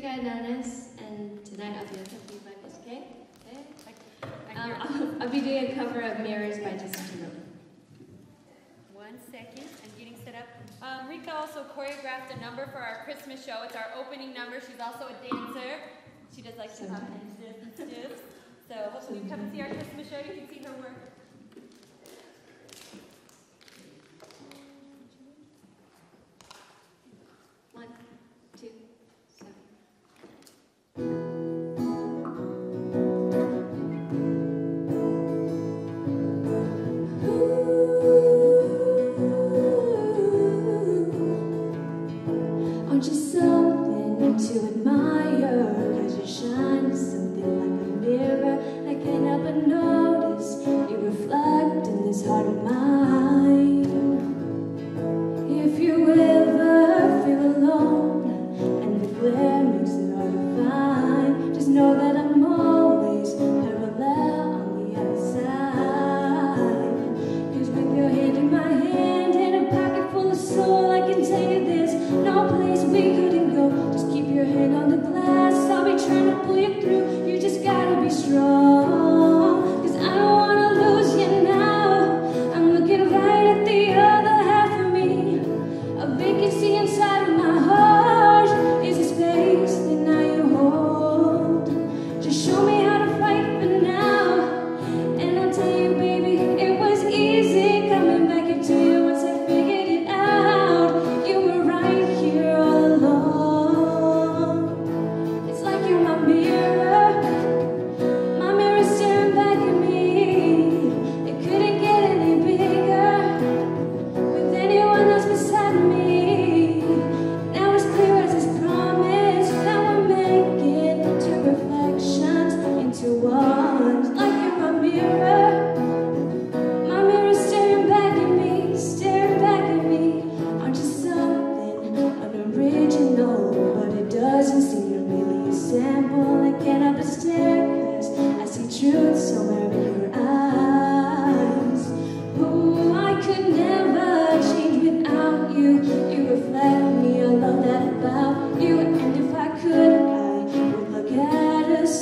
Guidanes, and tonight um, I'll be accompanied by Miss Kay. Okay? Um, I'll, be doing a cover of Mirrors by Justin Timberlake. One second, I'm getting set up. Um, Rica also choreographed a number for our Christmas show. It's our opening number. She's also a dancer. She does like to hop and dip and. So hopefully you come and see our Christmas show. You can see her work. One, two. what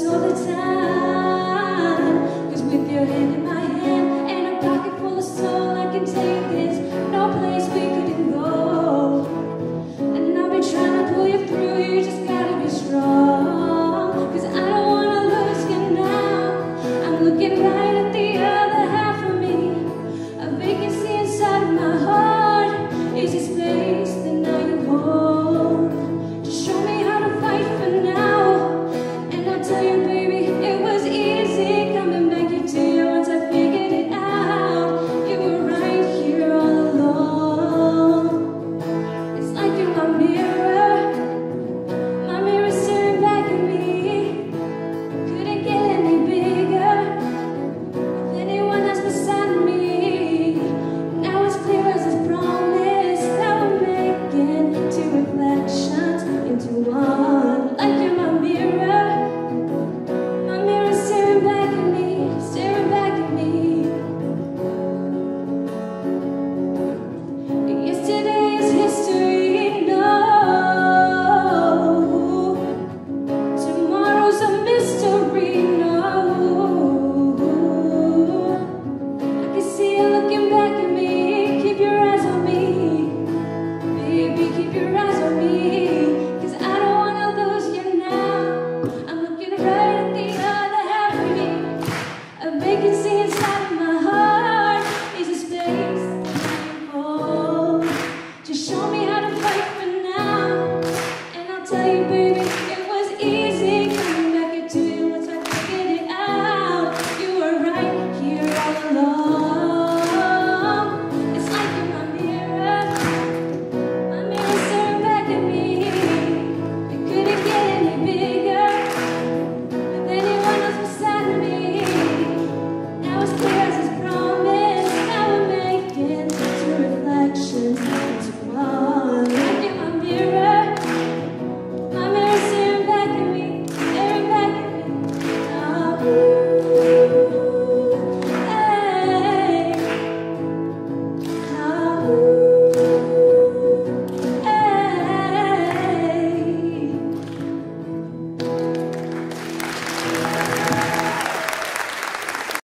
all the time.